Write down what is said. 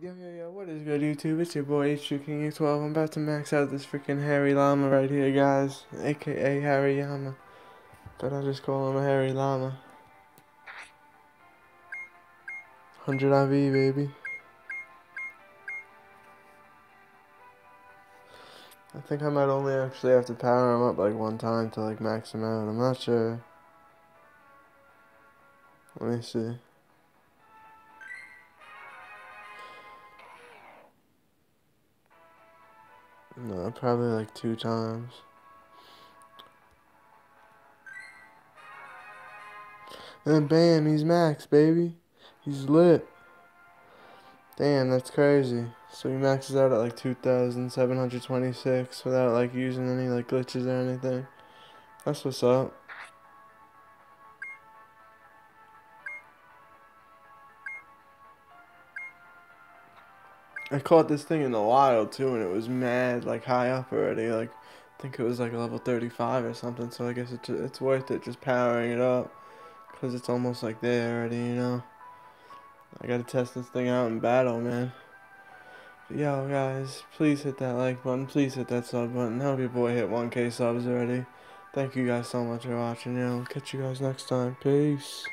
Yo, yo, yo, what is good, YouTube? It's your boy, H2 King 12 I'm about to max out this freaking Hariyama right here, guys. AKA Harry Llama. But I just call him a Harry Llama. 100 IV, baby. I think I might only actually have to power him up like one time to like max him out. I'm not sure. Let me see. No, probably like two times. And bam, he's max, baby. He's lit. Damn, that's crazy. So he maxes out at like 2,726 without like using any like glitches or anything. That's what's up. I caught this thing in the wild too, and it was mad like high up already. Like I think it was like level 35 or something. So I guess it's it's worth it just powering it up, cause it's almost like there already, you know. I gotta test this thing out in battle, man. But yo, guys, please hit that like button. Please hit that sub button. Help your boy hit 1K subs already. Thank you guys so much for watching. I'll catch you guys next time. Peace.